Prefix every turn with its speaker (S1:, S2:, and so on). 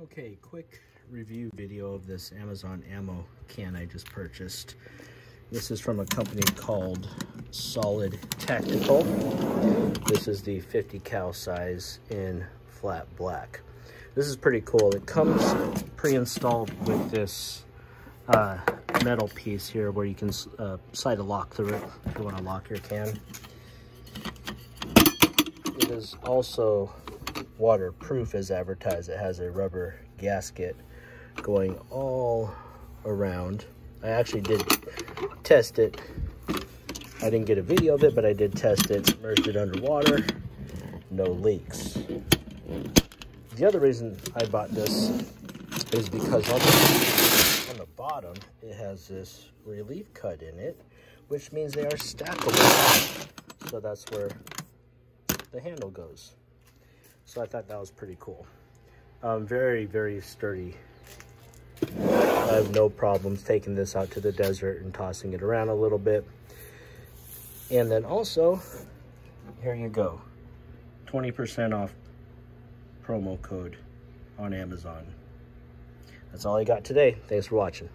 S1: Okay, quick review video of this Amazon ammo can I just purchased. This is from a company called Solid Tactical. This is the 50 cal size in flat black. This is pretty cool. It comes pre-installed with this uh, metal piece here where you can uh, slide a lock through it if you want to lock your can. It is also waterproof as advertised. It has a rubber gasket going all around. I actually did test it. I didn't get a video of it, but I did test it. Submerged it underwater. No leaks. The other reason I bought this is because on the, on the bottom, it has this relief cut in it, which means they are stackable. So that's where the handle goes. So I thought that was pretty cool. Um, very, very sturdy. I have no problems taking this out to the desert and tossing it around a little bit. And then also, here you go. 20% off promo code on Amazon. That's all I got today. Thanks for watching.